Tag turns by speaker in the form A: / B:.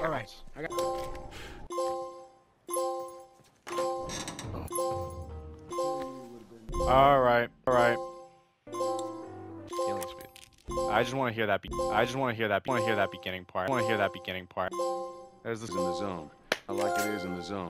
A: All right. I got.
B: All right, all right. Healing speed. I just want to hear that. Be I just want to hear that. Want to hear that beginning part. Want to hear that beginning part. There's this.
C: in the zone. I like it is in the zone.